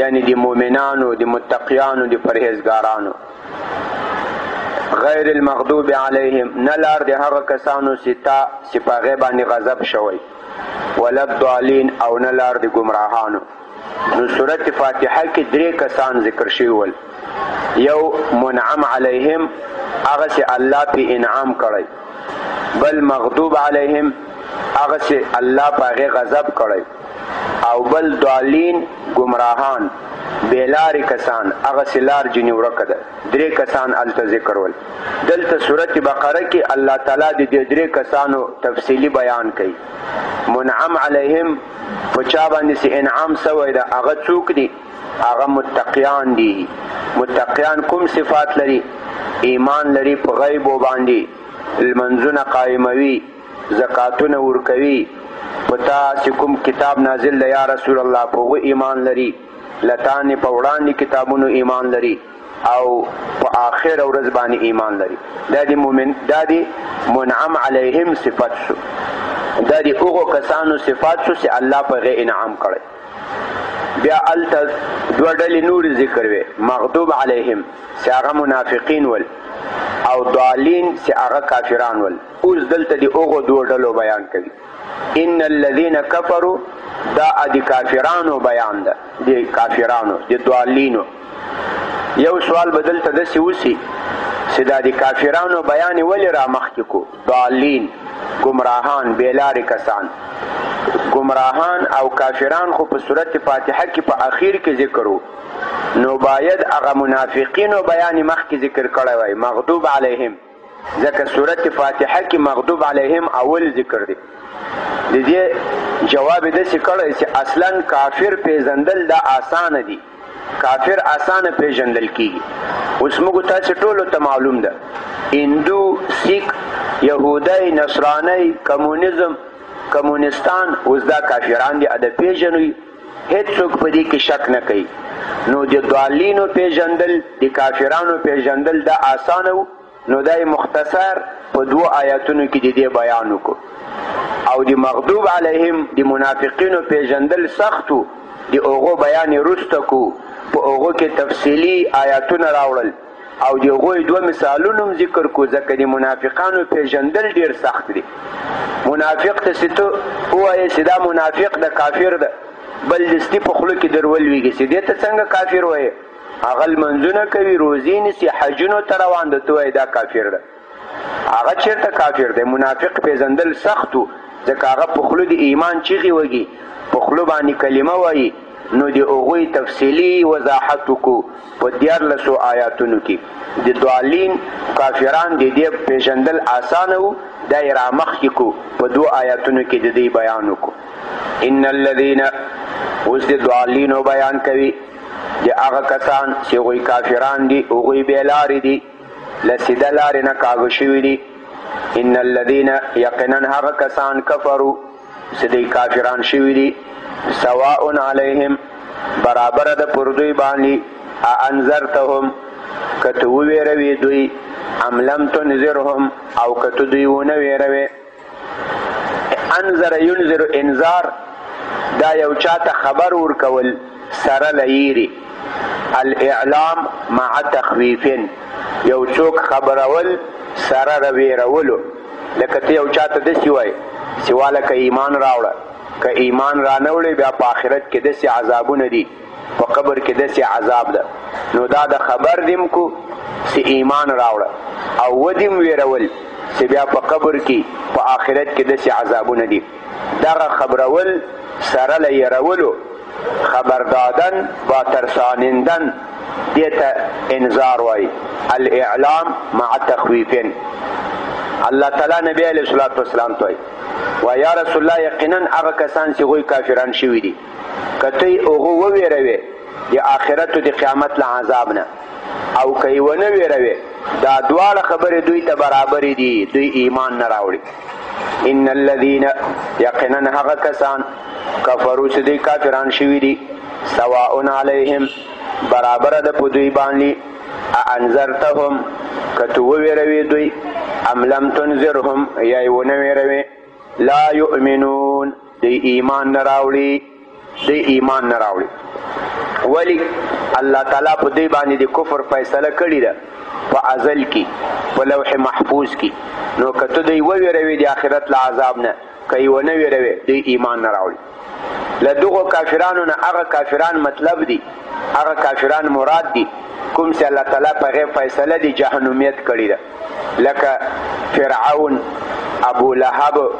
یعنی د مؤمنانو د متقیانو د پرهیزګارانو غیر المغضوب علیهم نه لار د هغه کسانو چې تا چې په هغې باندې غضب شوی ولا الضالین او نه لار د ګمراهانو نو سورت فاتحه کې درې کسان ذکر شوي ول یو منعم علیهم هغه چې الله په انعام کړی بل مغضوب علیهم هغه چې الله په هغې غضب کړی او بل ضالین ګمراهان بې لارې کسان هغسې لار جنې ورکه ده درې کسان هلته ذکر ول دلته سورت بقره کې الله تعالی د دې درې کسانو تفصیلي بیان کوي منعم علیهم په چا باندې چې انعام سوی ده هغه څوک دي هغه متقیان دي متقیان کوم صفات لري ایمان لري په غیبو باندې لمنځونه قایموي زکاتونه ورکوي په تا چې کوم کتاب نازل دی یا رسول الله په هغه ایمان لري لتانې په وړاندې کتابونو ایمان لري او په آخر ورځ باندې ایمان لري دا دی مؤمن دا دی منعم علیهم صفات شو دا دی هغه کسانو صفات شو چې الله په غي انعام کړي بیا الته دوه ډلې نور ذکر وي مغضوب علیهم چې هغه منافقین ول او ضالین چې هغه کافران ول اوس دلته دی اوغو دو ډلو بیان کوي ان الذين كفروا دا ادي کافرانو بیان ده دی کافرانو دی دوالینو یو سوال بدل ته دسی وسی چې دا دی کافرانو بیان ولی را مخکې کو دوالین گمراهان بیلار کسان گمراهان او کافران خو په صورت فاتحه کې په اخیر کې ذکرو نو باید هغه منافقینو بیان مخکې ذکر کړی وای مغضوب علیهم ځکه سورت فاتحه کې مغضوب علیهم اول ذکر دی د دې جواب د څه کړی چې اصلا کافر پیژندل دا آسان دي کافر آسان پیژندل کیږي اوس موږ تاسو ټول ته معلوم ده هندو سیک يهودای نصرانی کمونیزم کمونستان اوس دا کافران دي اده پیژنوي هیڅوک په دې کې شک نه کوي نو د ضالینو پیژندل د کافرانو پیژندل دا آسانه وو نو دا مختصر په دوو آیاتونو کې د دې بیان وکړو او د مغضوب علیهم د منافقینو پیژندل سخت وو د هغو بیان یې وروسته کو په هغو کې تفصیلي آیاتونه راوړل او د هغو دوه مثالونو هم ذکر کو ځکه د منافقانو پیژندل ډیر سخت دي منافق ته چې ته ووایې چې دا منافق د کافر ده بل دستي په خوله کې در ولویږي چې دې ته څنګه کافر وایې هغه لمونځونه کوي روزې نیسي حجونو ته روان ده ته وایې دا کافر ده هغه چیرته کافر دی منافق پیژندل سخت وو ځکه هغه په خوله د ایمان چیغې وږي په خوله باندې کلمه وایي نو د هغوی تفصیلي وضاحت وکړو په دیارلسو آیاتونو کې د دوالین کافران د دې پیژندل آسانه وو دا یې رامخکې کو په دوو آیاتونو کې د دې بیان وکړو ان الذین اوس د دوالینو بیان کوي د هغه کسان چې هغوی کافران دي هغوی بېلارې دي له سیده لارې نه کاږه شوي دي ان الذین یقینا هغه کسان کفرو چې دوی کافران شوي دي سواء علیهم برابر ده پر دوی باندې اانذرتهم که ته وویروې دوی ام لم تنذرهم او که ته دوی ونه ویروې انذر ينذر انذار دا یو چاته خبر ورکول سره لېری الاعلام مع تخويف یو څوک خبرول سره رويرولو لکه ته یو چاته د سی وای سیواله ک ایمان راوړه ک ایمان رانوړې بیا په آخرت کې د سی عذابونه دي په قبر کې داسې عذاب ده نو دا د خبر دیم کو چې ایمان راوړه او ودیم ویرول چې بیا په قبر کې په آخرت کې داسې عذابونه دي دغه خبرول سره له یرولو خبردادن با ترسانندن دیتا انذار وای الاعلام مع تخویفن الله تعالی نبی علیہ الصلوۃ والسلام ته وای یا رسول الله یقینا هغه کسان چې غوي کافران شوی دي که ته یې هغه ووېروې د آخرت او د قیامت له عذاب نه او که یې ونه وېروې دا دواړه خبرې دوی ته برابرې دي دوی ایمان نه راوړي ان الذين یقینا هغه کسان کفرو چې دوی کافران شوي دي سواء علیهم برابره ده په دوی باندې انذرتهم که ته ووېروې دوی ام لم تنذرهم یا یې ونه وېروې لا یؤمنون دی ایمان نه راوړي دی ایمان نه راوړي ولی الله تعالی په دې باندې د کفر فیصله کړې ده په ازل کې په لوح محفوظ کې نو کته دی وویروي د آخرت له عذاب نه کوي و نه ویروي دی ایمان نه راوړي له دغو کافرانو نه هغه کافران مطلب دي هغه کافران مراد دي کوم چې الله تعالی په غیب فیصله دي جهنمیت کړی ده لکه فرعون، ابو لهب،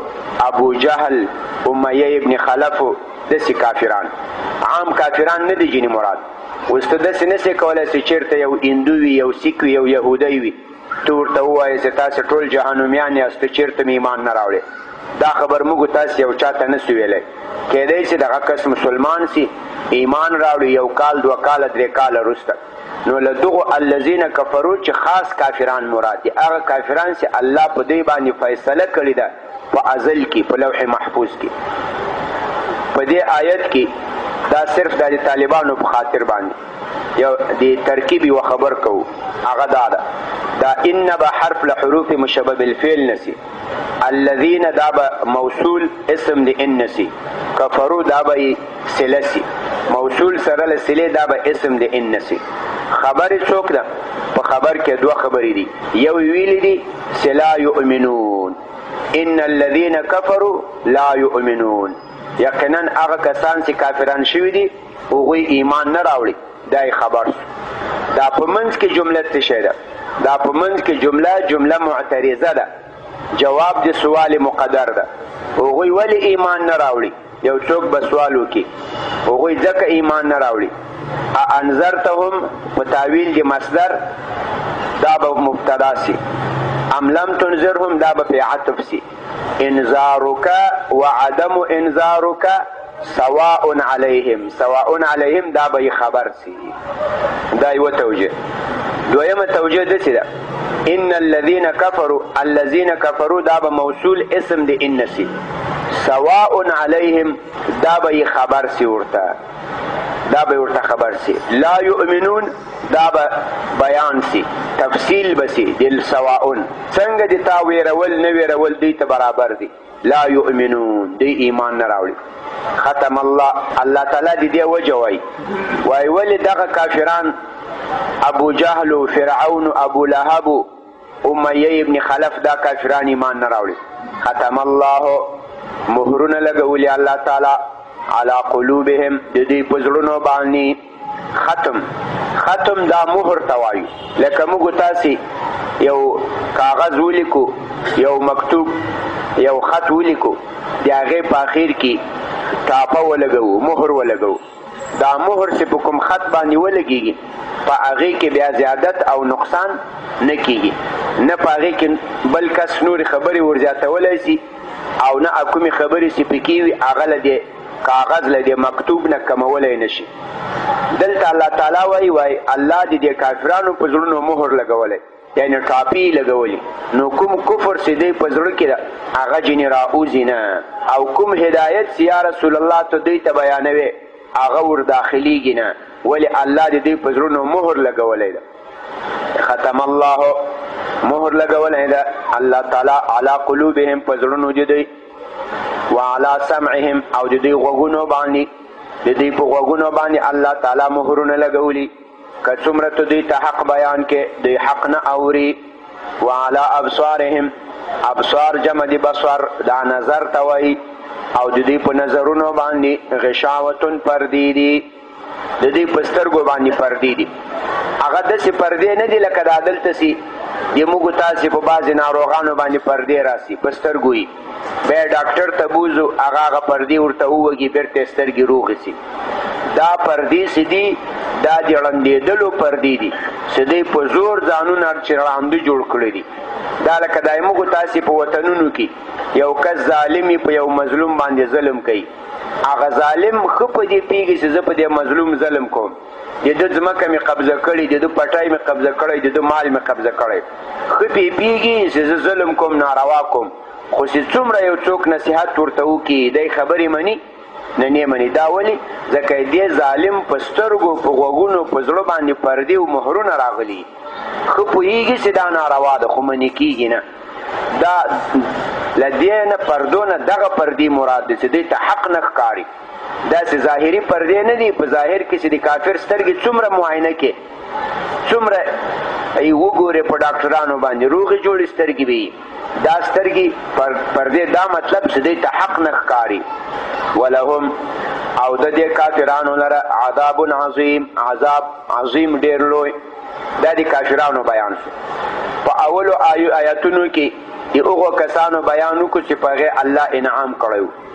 ابو جهل، امیه ابن خلف دسی کافران عام کافران نه دی جنی مراد اوس ته دسی نسی کولای سی چیرته یو هندو وی یو سیک وی یو یهودی وی ته ورته ووایې چې تاسو ټول جهنمیان یاست ته چیرته می ایمان نه راوړې دا خبر موږ تاسو یو چاته نه سو ویلی کیدای سی دغه کس مسلمان سی ایمان راوړي یو کال دوه کاله درې کاله وروسته نو له دغو الذین کفرو چې خاص کافران مراد دي هغه کافران چې الله په دوی باندې فیصله کړې ده په ازل کې په لوح محفوظ کې په دې آیت کې دا صرف د طالبانو په خاطر باندې یو د ترکیبي و خبر کوو هغه دا ده دا ان به حرف له حروف مشبب الفعل نسی الذين دا به موصول اسم دی ان سی کفرو دا به سله سی موصول سره له سله دا به اسم دی ان سی خبر څوک ده په خبر کې دوه خبرې دي یو ویل دي سلا یؤمنون ان الذين كفروا لا يؤمنون یقینا هغه کسان چې کافران شوی دي هغه ایمان نه راوړي دا یې خبر سو. دا په منځ کې جمله څه شی ده؟ دا په منځ کې جمله جمله معترضه ده جواب د سوال مقدر ده هغوی ولې ایمان نه راوړي یو څوک به سوال وکړي هغوی ځکه ایمان نه راوړي انذرتهم په تاویل د مصدر دا به مبتدا سي ام لم تنذرهم دا به په عطف سي انذارک وعدم انذارک سواء علیهم سواء علیهم دا به خبر سی دا یو توجه دویمه توجه د څه ان الذين كفروا الذين كفروا دا به موصول اسم دی ان سی سواء علیهم دا به خبر سی ورته دا به ورته خبر سی لا یؤمنون دا به بیان سي تفصیل به سي دل سواء څنګه دي تا ویرول نه ویرول دوی ته برابر دي لا یؤمنون دوی ایمان نه راوړي ختم الله الله تعالی دې دې وجوي وای ولې دغه کافران ابو جهل فرعون ابو لهب امیه ابن خلف دا کافران ایمان نه راوړي ختم الله مهرونه لګولي الله تعالی علی قلوبهم د دې پزړونو باندې ختم ختم دا مهر توایو لکه موږ تاسو یو کاغذ ولیکو یو مکتوب یو خط ولیکو د هغه په اخر کې ټاپه ولګو مهر ولګو دا مهر چې په کوم خط باندې ولګېږي په هغې کې بیا زیادت او نقصان نه کېږي نه په هغې کې بل کس نورې خبرې ورزیاتولی سي او نه کومې خبرې چې پکې وي هغه له دې کاغذ له دې مکتوب نه کمولی نه شي دلته الله تعالی وایي وایي الله دې د کافرانو په زړونو مهر لګولی یعنی ټاپی یې لګولي نو کوم کفر چې دی په زړه کې ده هغه ځینې راوځي نه او کوم هدایت چې یا رسول الله ته دوی ته بیانوې هغه ور داخلیږي نه ولې الله دې دوی په زړونو مهر لګولی ده ختم الله مهر لګولی ده الله تعالی علی قلوبهم په زړونو دې دوی وعلى سمعهم او دې دوی غوږونو باندې د دوی په غوږونو باندې الله تعالی مهرونه لګولي که څومره ته دوی ته حق بیان کې دوی حق نه اوري وعلى ابصارهم ابصار جمع دي بصر دا نظر ته وایي او د دوی په نظرونو باندې غشاوتون پردې دي د دوی په سترګو باندې پردې دي هغه داسې پردې نه دي لکه دا دلته سي د موږ تاسې په بعضې ناروغانو باندې پردې راسي په سترګو به ډاکټر ته بوزو هغه هغه پردې ورته ووږي بیرته یې سترګې روغې سي دا پردې چې دي دا د ړندېدلو پردې دي چې دوی په زور ځانونه چې ړانده جوړ کړي دي دا لکه دا موږ تاسې په وطنونو کې یو کس ظالم په یو مظلوم باندې ظلم کوي هغه ظالم ښه په دې پوهېږي چې زه په دې مظلوم ظلم کوم د ده ځمکه مې قبضه کړې د ده پټای مې قبضه کړی د ده مال مې قبضه کړی ښه پې پیږي چې زه ظلم کوم ناروا کوم خو چې څومره یو څوک نصیحت ورته وکړي دی خبرې مني نه نه مني دا ولې ځکه دې ظالم په سترګو په غوږونو په زړه باندې پردې او مهرونه راغلي ښه پوهېږي چې دا ناروا ده خو منې کېږي نه دا له دې نه پردو نه دغه پردې مراد دی چې دی ته حق نه ښکاري داسې ظاهري پردې نه دي په ظاهر کې چې د کافر سترګې څومره معاینه کې څومره ای وګوره په ډاکټرانو باندې روغې جوړې سترګې وي دا سترګې پر پردې دا مطلب چې دی ته حق نه ښکاري ولهم او د دې کافرانو لره عذاب عظیم عذاب عظیم ډیر لوی دا د کافرانو بیان شو په اولو آیاتونو کې د هغو کسانو بیان وکړو چې په هغې الله انعام کړی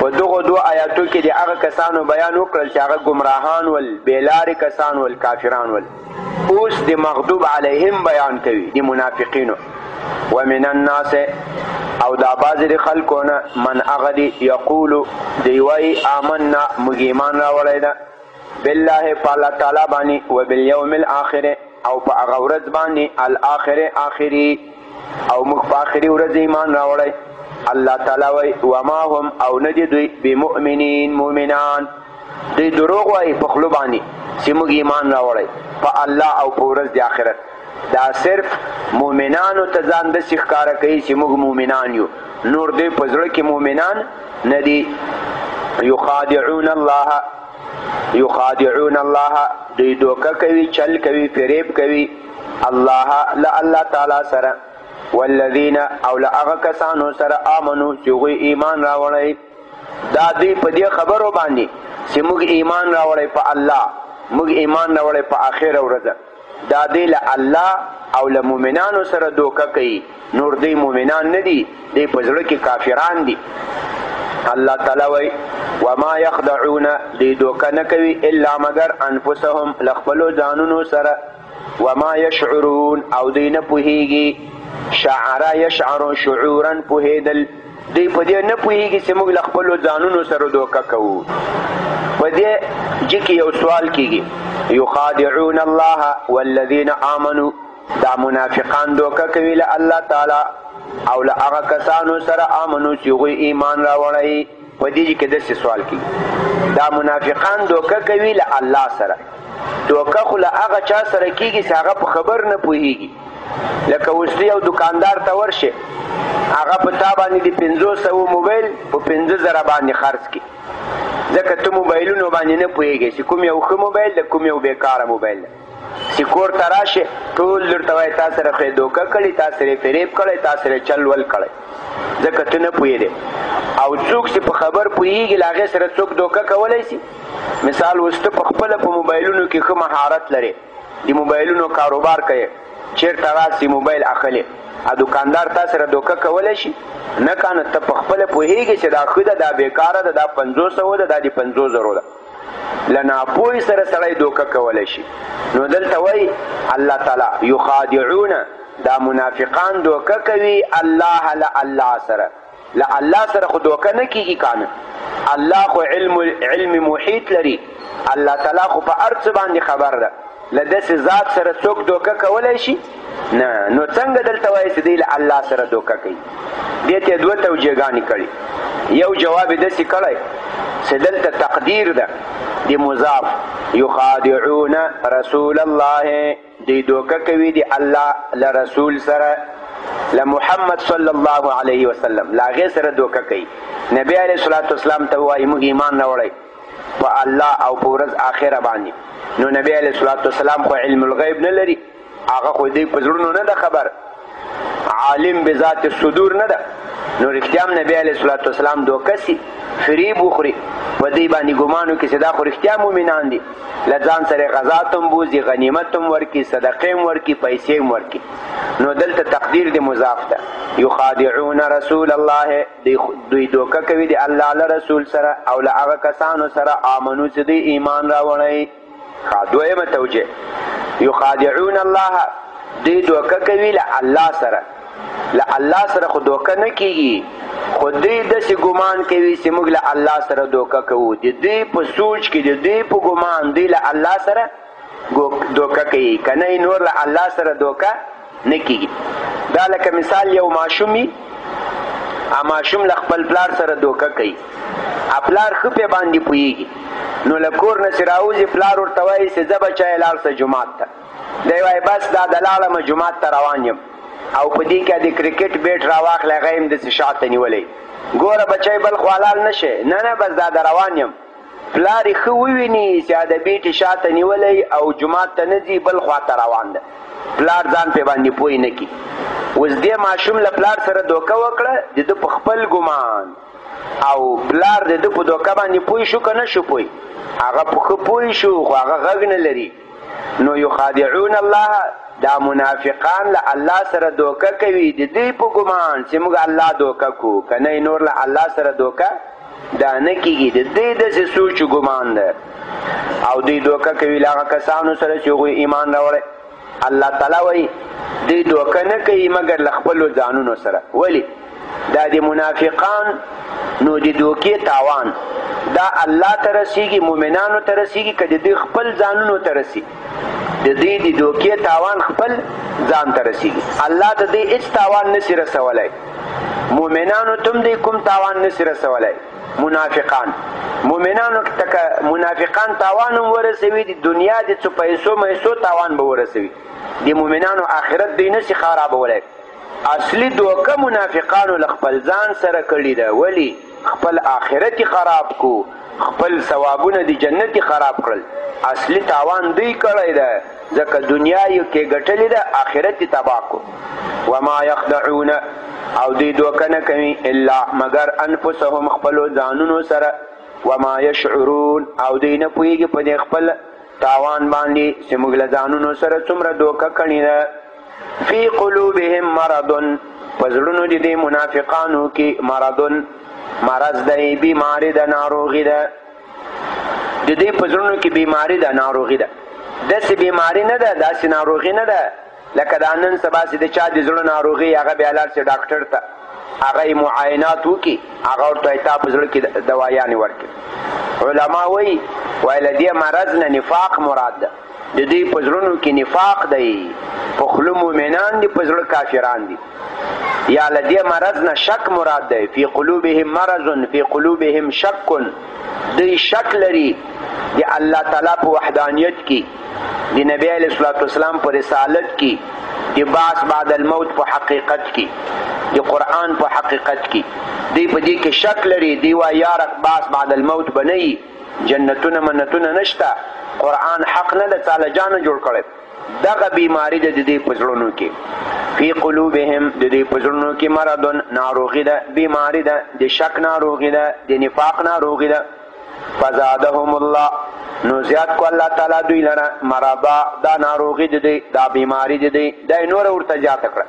په دغو دوو آیاتو کې د هغه کسانو بیان وکړل چې هغه ګمراهان ول، بې لارې کسان ول، کافران ول. اوس د مغضوب علیهم بیان کوي، د منافقینو. ومن الناس او دا بعضې د خلکو نه من هغه دي یقولو دی وایي آمنا موږ ایمان راوړی ده بالله په الله تعالی باندې وبالیوم الاخر او په هغه ورځ باندې الاخره اخري او موږ په اخري ورځ ایمان راوړی الله تعالی وای وما هم او نه دي دوی بمؤمنین مؤمنان دوی دروغ وای په خلو باندې چې موږ ایمان راوړی په الله او په ورځ د آخرت دا صرف مؤمنانو ته ځان د ښکار کوي چې موږ مؤمنان یو نور دوی په ځړه کې مؤمنان نه دي یخادعون الله یخادعون الله دوی دوکه کوي چل کوي فریب کوي الله له الله تعالی سره والذین او له هغه کسانو سره آمنو چې هغوی ایمان راوړی دا دوی په دې خبرو باندې چې موږ ایمان راوړی په الله موږ ایمان راوړی په آخره ورځ دا دی له الله او له مؤمنانو سره دوکه کوي نور دی مؤمنان نه دي دی په زړه کې کافران دي الله تعالی وای وما يخدعون دی دوکه نه کوي الا مگر انفسهم لخپلو ځانونو سره وما يشعرون او دی نه پوهیږي شعر يشعر شعورا پوهیدل دی په دې نه پوهیږي چې موږ له خپل ځانونو سره دوکه کوو په دې جکه یو سوال کیږي یخادعون الله والذین آمنو دا منافقان دوکه کوي له الله تعالی او له هغه کسانو سره آمنو چې غوی ایمان راوړی په دې کې د سوال کیږي دا منافقان دوکه کوي له الله سره دوکه خو له هغه چا سره کیږي چې هغه په خبر نه پوهیږي لکه اوس دی یو دکاندار ته ورشي هغه په تا باندې د پنځو سوو موبایل په پنځه زره باندې خرڅ کړي ځکه ته موبایلونو باندې نه پوهېږې چې کوم یو ښه موبایل ده کوم یو بېکاره موبایل ده چې کور ته راشې ټول درته وایي تا سره خو یې دوکه کړې تا سره یې فریب کړی تا سره یې چل ول کړی ځکه ته نه پوهېدې او څوک چې په خبر پوهېږي له هغې سره څوک دوکه کولی شي مثال اوس ته په خپله په موبایلونو کې ښه مهارت لرې د موبایلونو کاروبار کوي چیرته راسي موبایل اخلي ا دکاندار تا سره دوکه کولای شي نه کانه ته په خپل پوهیږي چې دا خده دا بیکاره ده دا 500 ده دا دی 50 زرو ده لنا پوی سره سړی دوکه کولای شي نو دلته وای الله تعالی یخادعون دا منافقان دوکه کوي الله لا الله سره له الله سره خو دوکه نه کیږي کانه الله خو علم علم محیط لري الله تعالی خو په هر څه باندې خبر ده له داسې ذات سره څوک دوکه کولی شي نه نو څنګه دلته وایي چې دی له الله سره دوکه کوي دې ته دوه توجیهګانې کړي یو جواب یې داسې کړی چې دلته تقدیر ده د مضاف یخادعون رسول الله دی دوکه کوي دی الله له رسول سره له محمد صلی الله علیه وسلم له هغې سره دوکه کوي نبی علیه الصلاة والسلام ته وایي موږ ایمان راوړی په الله او په ورځ آخره باندې نو نبی علیه الصلاة والسلام خو علم الغیب نه لري هغه خو دی په زړونو نه ده خبر عالم بذات الصدور نه ده نو رښتیا هم نبی علیه الصلاة والسلام دوکه سي فریب وخوري په دې باندې ګمانو کې چې دا خو رښتیا مؤمنان دي له ځان سره غزات هم بوځي غنیمت هم ورکړي صدقې هم ورکړي پیسې هم ورکړي نو دلته تقدیر د مضاف ده یخادعون رسول الله دوی دوکه کوي د الله له رسول سره او له هغه کسانو سره آمنو چې دوی ایمان راوړی ښه دویمه توجیه یخادعون الله دی دوکه کوي له الله سره له الله سره خو دوکه نه کیږي خو دوی داسې ګمان کوي چې موږ له الله سره دوکه کوو د دوی په سوچ کې د دوی په ګمان دوی له الله سره دوکه کوي که نه نور له الله سره دوکه نه کیږي دا لکه مثال یو ماشوم وي ا ماشوم له خپل پلار سره دوکه کوي ا پلار ښه په باندې پوهیږي نو له کور نه چې راوځي پلار ورته وایي چې ځه بچی لاړ سه جومات ته دی وایي بس دا د لاړم جومات ته روان یم او په دې کې د کرکټ بیټ راواخلی هغه یې همداسې شاته نیولی ګوره بچی بل خو حلال نه شی نه نه بس دا د روان یم پلار یې ښه وویني چې ادبي ټي شاته نیولی او جومات ته نه ځي بل خوا ته روان ده پلار ځان پې باندې پوه نه کړي اوس دې ماشوم له پلار سره دوکه وکړه د ده په خپل ګمان او پلار د ده په دوکه باندې پوه شو که نه شو پوه هغه په ښه پوه شو خو هغه غږ نه لري نو یخادعون الله دا منافقان له الله سره دوکه کوي د دوی په ګمان چې موږ الله دوکه کو که نه نور له الله سره دوکه دا نه کېږي د دوی داسې سوچ ګمان ده او دوی دوکه کوي له هغه کسانو سره چې هغوی ایمان راوړی الله تعالی وایي دوی دوکه نه کوي مګر له خپلو ځانونو سره ولې دا د منافقان نو د دوکې تاوان دا الله ته رسیږي مؤمنانو ته رسیږي که د دوی خپل ځانونو ته رسي د دوی د دوکې تاوان خپل ځان ته رسیږي الله ته دوی هیڅ تاوان نسی رسولی مؤمنانو تم دوی کوم تاوان نسی رسولی منافقان مؤمنانو تک منافقان تاوان هم ورسوي د دنیا د څو پیسو مېسو تاوان به ورسوي د مؤمنانو آخرت دوی نسی خرابولی اصلی دوکه منافقانو له خپل ځان سره کړی ده ولی خپل اخرت خراب کو خپل ثوابونه دی جنت خراب کړل اصلی تاوان دوی کړی ده ځکه دنیا یو کې ګټلی ده اخرت تباه کو وما یخدعون او دی دوکه نه کوي الا مگر انفسهم خپل ځانونو سره وما یشعرون او دی نه پویږي په خپل تاوان باندې چې موږ له ځانونو سره څومره دوکه کړی ده فی قلوبهم مرض په زړونو د دې منافقانو کې مرض مرض دی بیماری ده ناروغي ده د دې په زړونو کې بیماری ده ناروغي ده داسې بیماری نه ده داسې ناروغي نه ده لکه دا نن سبا چې د چا د زړه ناروغي هغه بیا لاړ شي ډاکټر ته هغه یې معاینات وکړي هغه ورته یې تا په زړه کې دوایانې ورکړي علما وایي وایي له دې مرض نه نفاق مراد ده د دوی په زړونو کې نفاق دی په خوله مؤمنان دي په زړه کافران دي یا له دې مرض نه شک مراد دی فی قلوبهم مرض فی قلوبهم شک دوی شک لري د الله تعالی په وحدانیت کې د نبی علیه الصلاۃ والسلام په رسالت کې د باس بعد الموت په حقیقت کې د قران په حقیقت کې دی په دې کې شک لري دی وا یار باس بعد الموت بنئ جنتونه منتونه نشته قرآن حق نه له تعالی جانه جوړ کړی دغه بیماری ده د دې په زړونو کې فی قلوبهم د دې په زړونو کې مرض ناروغي ده بیماری ده د شک ناروغي ده د نفاق ناروغي ده فزادهم الله نو زیات کو الله تعالی دوی لره مرضا دا ناروغي دي دا بیماری دي دا نور ورته زیات کړه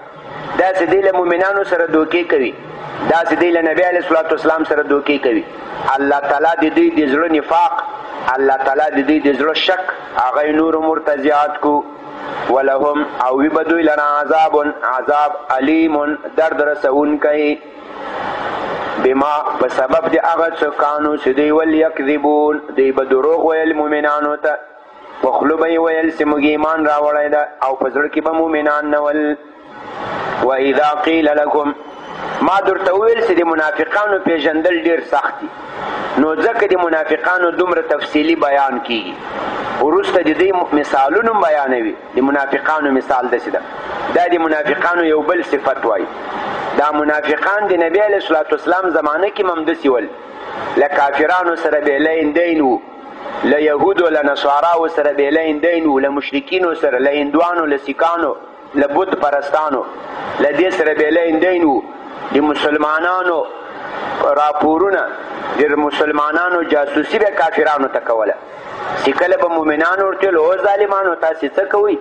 دا چې دی له مؤمنانو سره دوکې کوي دا چې دی له نبی علیه الصلاة والسلام سره دوکې کوي الله تعالی د دوی د زړه نفاق الله تعالی د دوی د زړه شک هغه نور مرته زیات کو ولهم او وی بدوی لنا عذاب عذاب علیم درد رسون کوي بما په سبب د هغه څه کانو چې دوی ول یکذبون دوی به دروغ ویل مؤمنانو ته په خوله به یې ویل چې موږ ایمان راوړی ده او په زړه کې به مؤمنان نه ول و اذا قیل لکم ما درته وویل چې د منافقانو پیژندل ډیر سخت دي نو ځکه د منافقانو دومره تفصیلی بیان کیږي وروسته د دې مثالونو بیانوي د منافقانو مثال داسې ده دا د منافقانو یو بل صفت وایي دا منافقان د نبی علیه السلام زمانه کې هم داسې ول له کافرانو سره به لین دین وو له یهودو له نصاراو سره به له هندین وو له مشرکینو سره له هندوانو له سیکانو له بت پرستانو له دې سره به له هندین وو د مسلمانانو راپورونه د مسلمانانو جاسوسي به کافرانو ته کوله چې کله به مؤمنان ورته له ظالمانو تاسو څه کوئ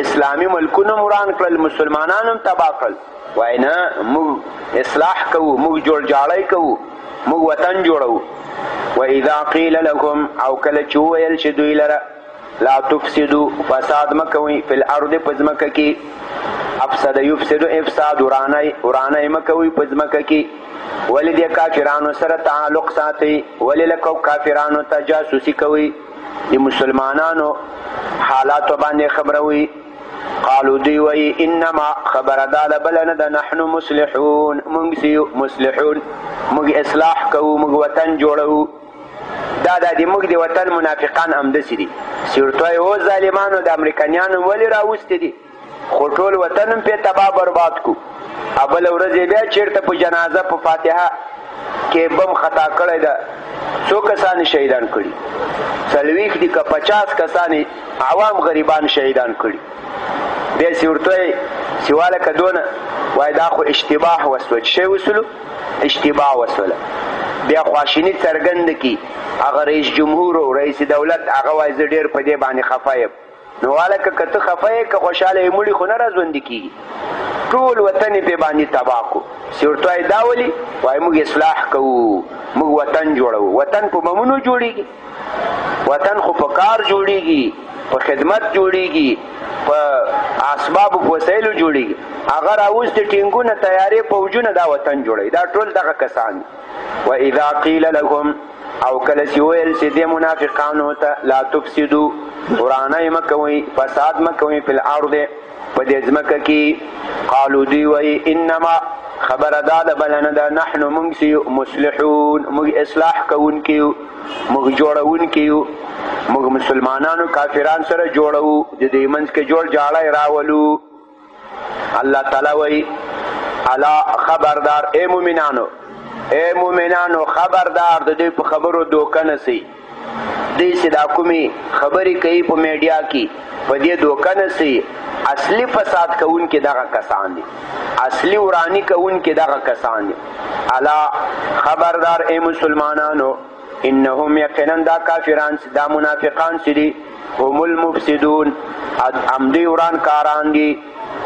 اسلامي ملکونه هم وران کړل مسلمانان هم تباه کړل وای نه موږ اصلاح کوو موږ جوړجاړی کوو موږ وطن جوړو و اذا قیل لهم او کله چې وویل شي دوی لره لا تفسدو فساد مه کوئ فی الارض په ځمکه کې افسد یفسد افساد ورانی ورانی مه کوئ په ځمکه کې ولې د کافرانو سره تعلق ساتئ ولې له کافرانو ته جاسوسي کوئ د مسلمانانو حالاتو باندې خبروي قالو دوی وایي انما خبره دا ده بله نه ده نحن مصلحون موږ سیو مصلحون موږ اصلاح کوو موږ وطن جوړوو دا د دې موږ د وطن منافقان هم دسي دي سیورتوي او ظالمانو د امریکایانو ولې راوستي دي خو ټول وطن هم پې تباه برباد کو او بله ورځ یې بیا چېرته په جنازه په فاتحه کې بم خطا کړی ده څو کسان شهیدان کړي څلوېښت دي که پچاس کسان عوام غریبان شهیدان کړي بیا چې ورته وایي چې واله که دونه وایي دا خو اشتباه وسوه چې شی وسلو اشتباه وسوله بیا خواشینی څرګند کی هغه رئیس جمهور او رئیس دولت هغه وایي زه ډېر په دې باندې خفه یم نو والکه که ته خفه یې که خوشحاله یې مړي خو نه راژوندي کېږي ټول وطن یې پرې باندې تباه کړو چې ورته وایي دا ولي وایي موږ اصلاح کوو موږ وطن جوړوو وطن په بمونو جوړېږي وطن خو په کار جوړېږي په خدمت جوړېږي په اسبابو په وسایلو جوړېږي هغه راوز د ټینګونه تیارې پوجونه دا وطن جوړوي دا ټول دغه کسان و اذا قیل لهم او کله چې ویل چې د منافقانو ته لا تفسدو ورانه مکوي فساد مکوي په الارض په دې ځمکه کې قالو دی وای انما خبره دا د بلنه ده نحنو موږ سی مصلحون موږ اصلاح کوونکي یو موږ جوړونکي یو موږ مسلمانانو کافران سره جوړو د دې منځ کې جوړ جاړای راولو الله تعالی وایي الا خبردار اے مومنانو اے مومنانو خبردار د دوی په خبرو دوکه نسی دوی چې دا کومې خبرې کوي په میډیا کې په دې دوکه نسی اصلي فساد کوونکي دغه کسان دي اصلي ورانی کوونکي دغه کسان دي الا خبردار اے مسلمانانو انهم یقینا دا کافران دا منافقان چې دي هم المفسدون همدوی ورانکاران دي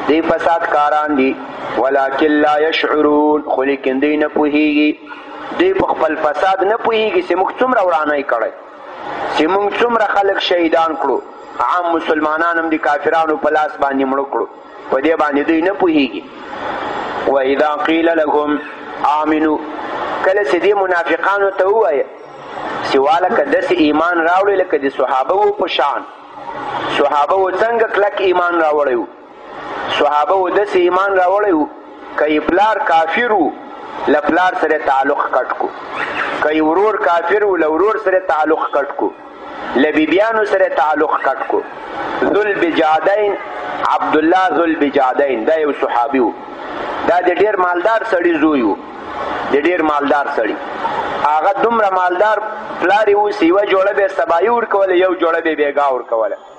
دی فساد کاران دي ولکن لا یشعرون خو لیکن دوی نه پوهیږي دوی په خپل فساد نه پوهیږي چې موږ څومره ورانۍ کړی چې موږ څومره خلک شهیدان کړو عام مسلمانان هم د کافرانو په لاس باندې مړه کړو په دې باندې دوی نه پوهیږي و اذا قیل لهم آمنو کله چې دې منافقانو ته ووایه چې والکه داسې ایمان راوړئ لکه د صحابه وو په شان صحابه وو څنګه کلک ایمان راوړی وو صحابه وو داسې ایمان راوړی وو که یې پلار کافر وو له پلار سره تعلق کټ کو که یې ورور کافر وو له ورور سره تعلق کټ کو له بیبیانو سره تعلق کټ کو ذل بجادین عبد الله ذل بجادین دا یو صحابي وو دا د ډیر مالدار سړی زوی وو د ډیر مالدار سړی هغه دومره مالدار پلاری وو سیوه جوړه به سبایور کوله یو جوړه به بیګا ور کوله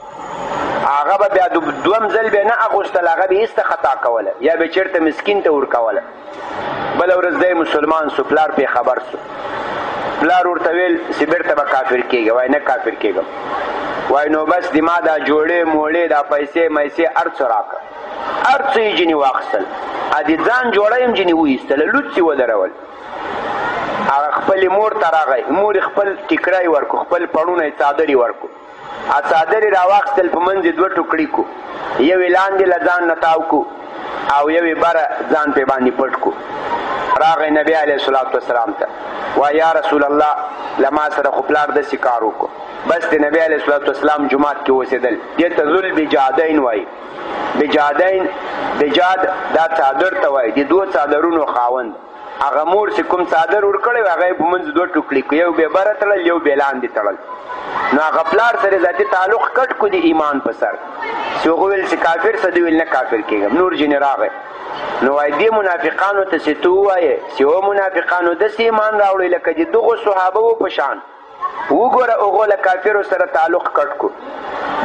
هغه به بیا دوم ځل به نه اغوستل هغه به ایسته خطا کوله یا به چیرته مسکین ته ورکوله بل ورځ دی مسلمان سو پلار په خبر سو پلار ورته ویل چې بیرته به کافر کیږي وای نه کافر کیږم وای نو بس د ما دا جوړې موړې دا پیسې مېسې هر څه راکړه هر څه یې ځینې واخیستل ا دې ځان جوړه یې هم ځینې وایستله لوڅ یې ودرول هغه خپلې مور ته راغی مور خپل ټیکری ورکړو خپل پړونی څادر یې ورکړو څادرې راواخیستل، په منځ یې دوه ټوکړي کو، یو یې لاندې له ځان نه تاو کو او یو یې بره ځان پرې باندې پټ کو. راغی نبی علیه الصلاة والسلام ته وایي، یا رسول الله له ما سره خو پلار داسې کار وکړو. بس د نبی علیه الصلاة والسلام جومات کې اوسېدل، دې ته ذل بجادین وایي. بجادین، بجاد دا څادر ته وایي، د دوو څادرونو خاوند. هغه مور چې کوم څادر ورکړی و هغه یې په منځ دوه ټوکړي کړو یو به یې بره تړل یو به یې لاندې تړل نو هغه پلار سره ذاتي تعلق کټ کو د ایمان په سر چې هغه ویل چې کافر څه دی ویل نه کافر کېږم نور جنې راغی نو وای دې منافقانو ته چې تو وایې چې و منافقانو داسې ایمان راوړی لکه چې دغو صحابه و په شان وګوره هغو له کافرو سره تعلق کټ کو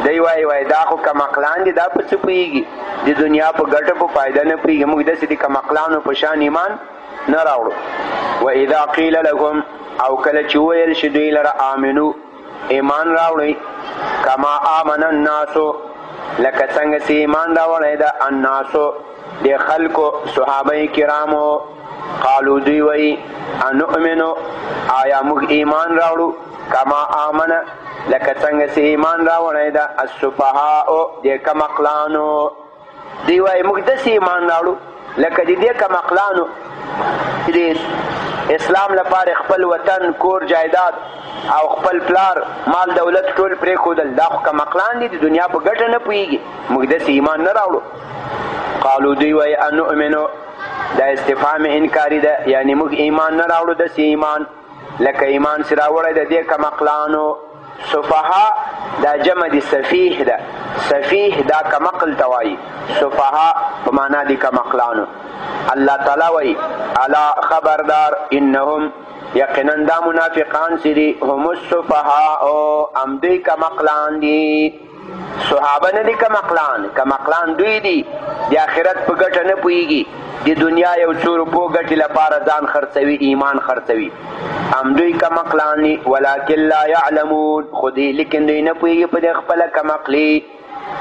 دی وای وای دا خو کم عقلان دي دا په څه پوهېږي د دنیا په ګټه په فایده نه پوهېږي موږ داسې د کم عقلانو په شان ایمان نه راوړو و اذا قیل لهم او کله چې وویل شي دوی لره آمنو ایمان راوړئ کما آمن الناسو لکه څنګه چې ایمان راوړی د الناسو د خلکو صحابه کرامو قالو دوی وایي انؤمنو آیا موږ ایمان راوړو کما آمن لکه څنګه چې ایمان راوړی ده السفهاء د کمقلانو دوی وایي موږ داسې ایمان راوړو لکه د دې کمقلانو د اسلام لپاره خپل وطن کور جایداد او خپل پلار مال دولت ټول پرې خودل دا خو کمقلان دي د دنیا په ګټه نه پوهېږي موږ داسې ایمان نه راوړو قالو دی وای ان امنو دا استفهام انکاری ده یعنی موږ ایمان نه راوړو د سی ایمان لکه ایمان سره وړه د دې کم عقلانو سفها دا جمع دي سفیه ده سفیه دا کم عقل توای سفها په معنا دي کم عقلانو الله تعالی وای الا خبردار انهم یقینا دا منافقان سری هم السفهاء ام دوی کم عقلان دي صحابه نه دي کمقلان کمقلان دوی دي د آخرت په ګټه نه پوهیږي د دنیا یو څو روپو ګټې لپاره ځان خرڅوي ایمان خرڅوي همدوی کمقلان دي ولکن لا یعلمون خو دی لیکن دوی نه پوهیږي په دې خپله کمقلي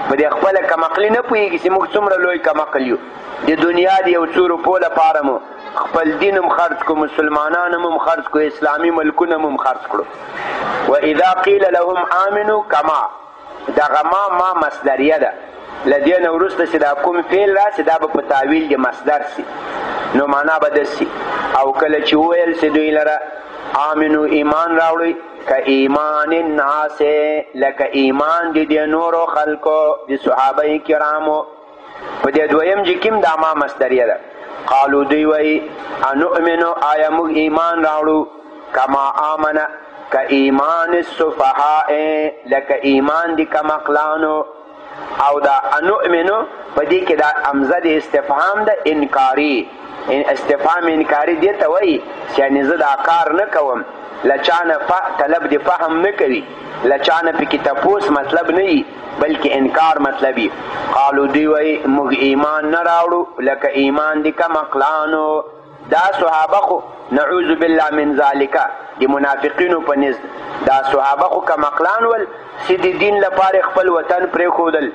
په دې خپله کمقلي نه پوهیږي چې موږ څومره لوی کمقل یو د دنیا د یو څو روپو لپاره مو خپل دین هم خرج کو مسلمانان هم خرج کو اسلامی ملکونه هم خرج کړو و اذا قیل لهم امنو کما دغه ما ما مصدریه ده لدې نه وروسته چې دا کوم فعل راسي دا به په تاویل د مصدر سي نو معنا به داسي او کله چې وویل سي دوی لره آمنو ایمان راوړئ که ایمان الناس لکه ایمان د دې نورو خلکو د صحابه کرامو په دې دویم جې کیم دا ما مصدریه ده قالو دوی وای انؤمنو آیا موږ ایمان راوړو کما آمنه که ایمان السفهاء لکه ایمان دی کمقلانو او دا انؤمنو په دې کې دا امزه د استفهام ده انکاری ان استفهام انکاری دی ته وای چې یعنی زه دا کار نه کوم لچانه ف طلب دی فهم نه کوي لچانه پکې تپوس مطلب نه بلکې انکار مطلبي قالو دوی وایي موږ ایمان نه راوړو لکه ایمان دي کمقلانو دا صحابه خو نعوذ بالله من ذالک د منافقینو په نزد دا صحابه خو کمقلان ول چې د دین لپاره خپل وطن پرې خودل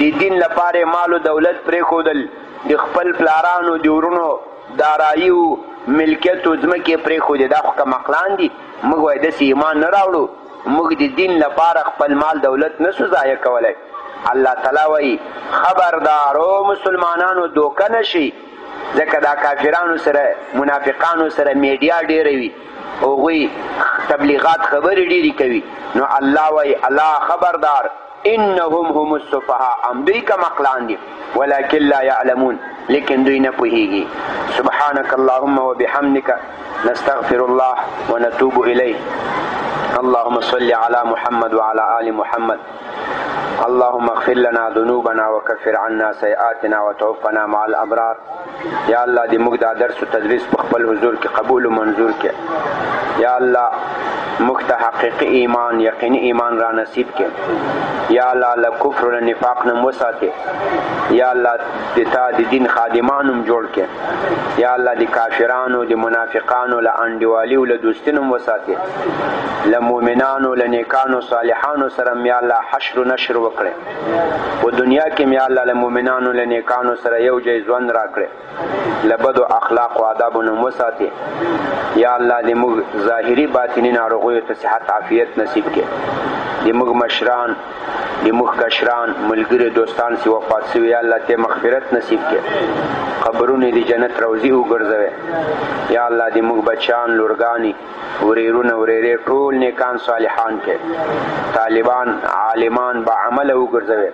د دین لپاره مال او دولت پرې خودل د خپل پلارانو د ورونو دارایي او ملکیت او ځمکې پرې خودې دا خو کمقلان دي موږ وایي داسې ایمان نه راوړو موږ د دین لپاره خپل مال دولت نسو ضایع کولای الله تعالی وایي خبردارو مسلمانانو دوکه نشي ځکه دا کافرانو سره منافقانو سره میډیا ډیره وي هغوی تبلیغات خبرې ډیرې کوي نو الله وایي الله خبردار انهم هم السفهاء ام دوی کمقلان دي ولكن لا يعلمون لیکن دوی نه پوهیږي سبحانك اللهم وبحمدك نستغفر الله ونتوب اليه اللهم صل على محمد وعلى ال محمد اللهم اغفر لنا ذنوبنا وكفر عنا سيئاتنا وتوفنا مع الابرار یا الله دې موږ دا درس او تدریس په خپل حضور کې قبول او منظور کړي یا الله موږ ته حقیقي ایمان یقیني ایمان را نصیب کړي یا الله له کفر او نفاق نه وساتې یا الله د تا د دین خادمان هم جوړ کړي یا الله د کافرانو د منافقانو له انډیوالي او له دوستین هم وساتې له مؤمنانو له نیکانو صالحانو سره یا الله حشر و نشر وکړي په دنیا کې مې الله له مؤمنانو له نیکانو سره یو ځای ژوند راکړي له بدو اخلاق او آدابو نه مو ساتي یا الله دې موږ ظاهري باطني ناروغیو ته صحت عافیت نصیب کړي دې موږ مشران دې موږ کشران ملګري دوستان چې وفات شوي یا الله ته مغفرت نصیب کړي قبرونه دې جنت روزي وګرځوي یا الله دې موږ بچان لورګانی ورېرونه ورېرې ټول نیکان صالحان کې طالبان عالمان با عمل وګرځوي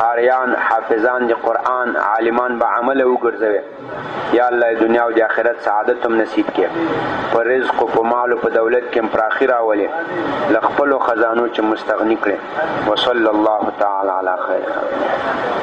قاریان حافظان دی قرآن عالمان با عمل وګرځوي یا الله دنیا او د آخرت سعادت هم نصیب کې په رزق او په مال او په دولت کې پراخي راولي لخپل خزانو چې مستغنی کړي وصلی الله تعالی علی خیر خلق